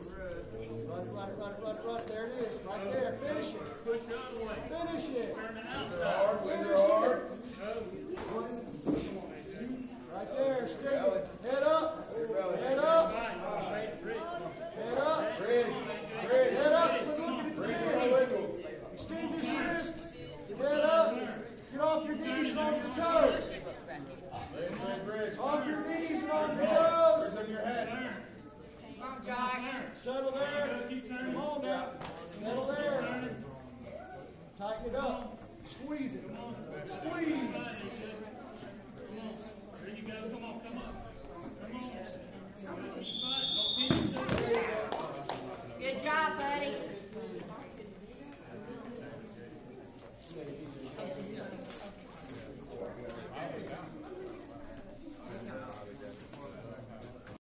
run Run run run run. There it is. Right there. Finish it. Finish it. Finish it. Right there. Steady. Head up. Head up. Straight. Head up. Head up. Looking at the bridge. Extend this wrist. Head up. Get off your knees and on your toes. Off your knees and on your toes. Settle there. Come on now. Settle there. Tighten it up. Squeeze it. Squeeze.